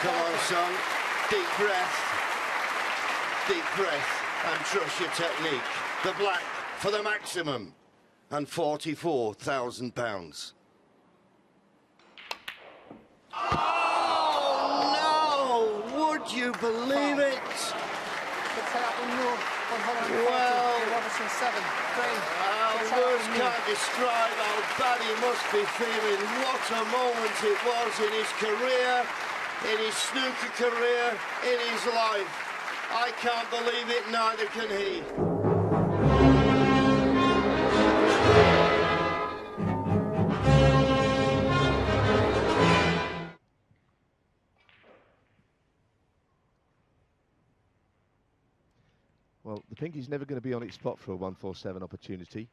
come on, son. Deep breath. Deep breath and trust your technique. The black for the maximum and £44,000. Oh, no! Would you believe it? Well, our words can't describe how bad he must be feeling. What a moment it was in his career, in his snooker career, in his life. I can't believe it, neither can he. Well, the Pinky's never going to be on its spot for a 147 opportunity.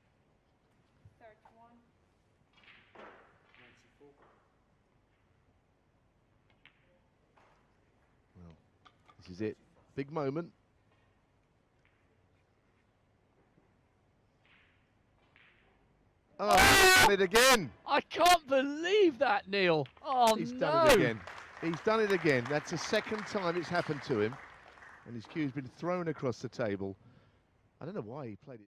Is it. Big moment. Oh, done it again. I can't believe that, Neil. Oh, He's no. done it again. He's done it again. That's the second time it's happened to him. And his cue's been thrown across the table. I don't know why he played it.